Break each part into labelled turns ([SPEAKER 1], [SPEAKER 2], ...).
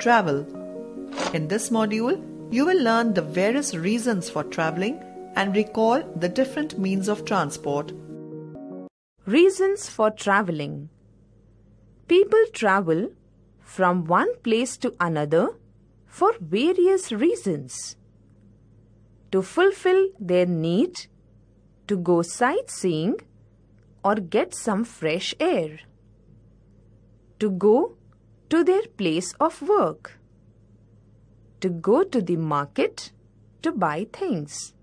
[SPEAKER 1] travel. In this module, you will learn the various reasons for traveling and recall the different means of transport.
[SPEAKER 2] Reasons for traveling People travel from one place to another for various reasons. To fulfill their need, to go sightseeing, or get some fresh air. To go to their place of work. To go to the market to buy things.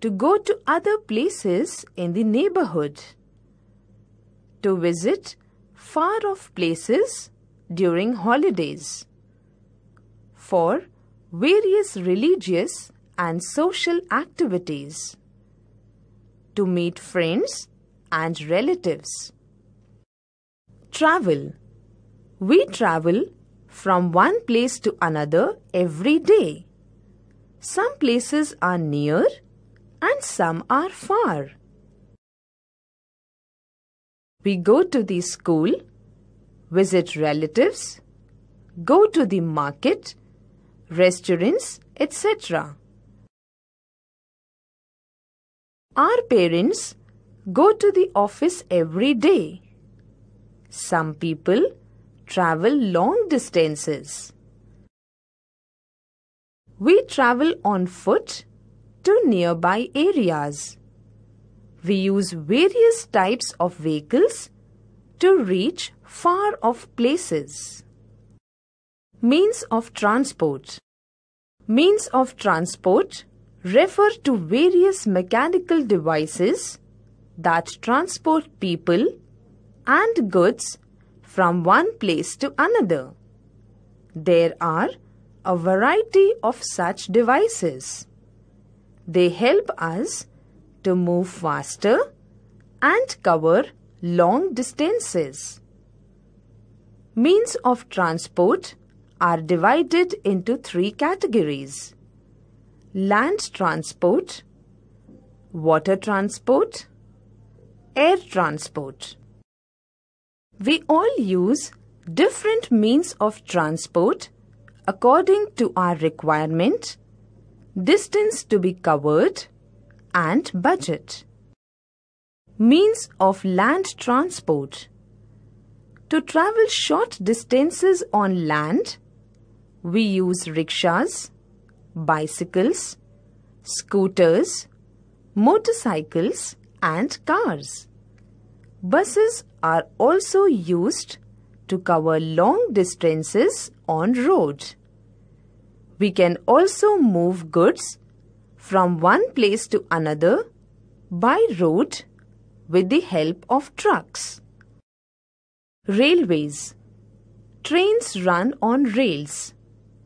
[SPEAKER 2] To go to other places in the neighborhood. To visit far off places during holidays. For various religious and social activities. To meet friends and relatives. Travel. We travel from one place to another every day. Some places are near and some are far. We go to the school, visit relatives, go to the market, restaurants, etc. Our parents go to the office every day. Some people travel long distances. We travel on foot to nearby areas. We use various types of vehicles to reach far off places. Means of transport Means of transport refer to various mechanical devices that transport people and goods from one place to another. There are a variety of such devices. They help us to move faster and cover long distances. Means of transport are divided into three categories land transport, water transport, air transport. We all use different means of transport according to our requirement, distance to be covered, and budget. Means of land transport. To travel short distances on land, we use rickshaws, bicycles, scooters, motorcycles, and cars. Buses are also used to cover long distances on road. We can also move goods from one place to another by road with the help of trucks. Railways Trains run on rails,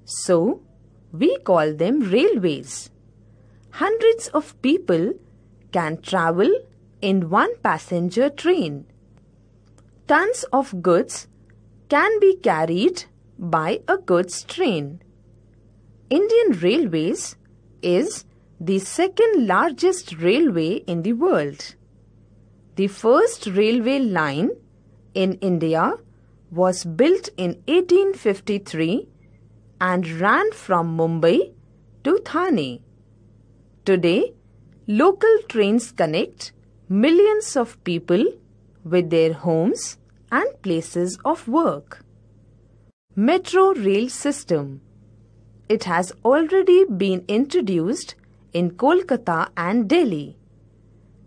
[SPEAKER 2] so we call them railways. Hundreds of people can travel in one passenger train. Tons of goods can be carried by a goods train. Indian Railways is the second largest railway in the world. The first railway line in India was built in 1853 and ran from Mumbai to Thane. Today, local trains connect millions of people with their homes and places of work. Metro Rail System It has already been introduced in Kolkata and Delhi.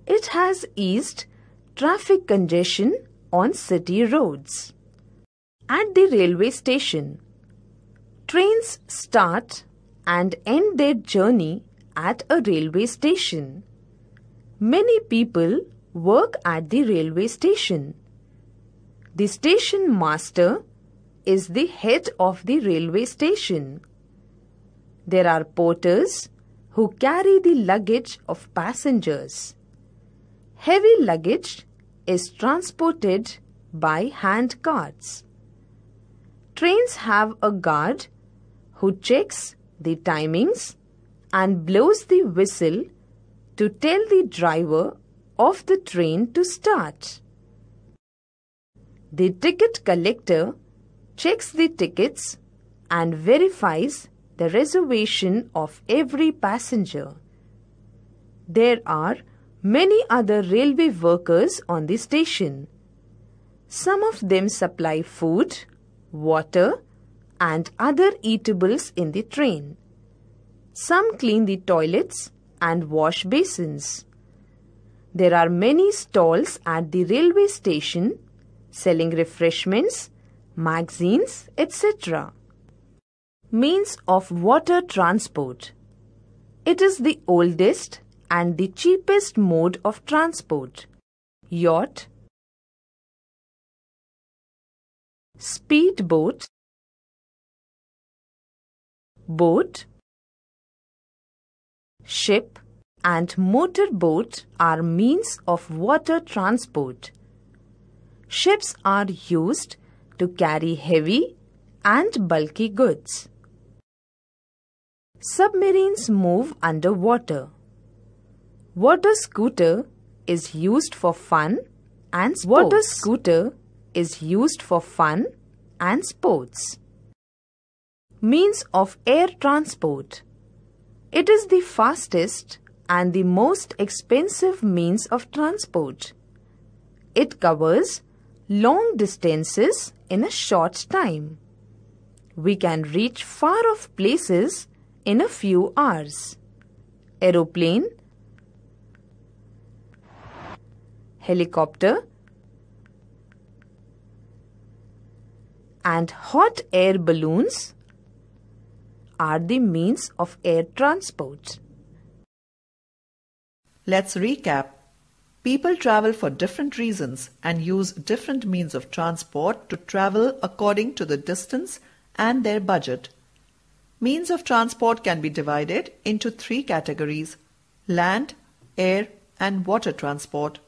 [SPEAKER 2] It has eased traffic congestion on city roads. At the railway station, trains start and end their journey at a railway station. Many people work at the railway station. The station master is the head of the railway station. There are porters who carry the luggage of passengers. Heavy luggage is transported by hand carts. Trains have a guard who checks the timings and blows the whistle to tell the driver of the train to start. The ticket collector checks the tickets and verifies the reservation of every passenger. There are many other railway workers on the station. Some of them supply food, water, and other eatables in the train. Some clean the toilets and wash basins. There are many stalls at the railway station selling refreshments, magazines, etc. Means of water transport. It is the oldest and the cheapest mode of transport. Yacht, speedboat, boat, ship and motor boat are means of water transport. Ships are used to carry heavy and bulky goods. Submarines move underwater. Water scooter is used for fun and sports. Water scooter is used for fun and sports. Means of air transport. It is the fastest and the most expensive means of transport. It covers long distances in a short time. We can reach far off places in a few hours. Aeroplane, helicopter, and hot air balloons are the means of air transport.
[SPEAKER 1] Let's recap. People travel for different reasons and use different means of transport to travel according to the distance and their budget. Means of transport can be divided into three categories land, air, and water transport.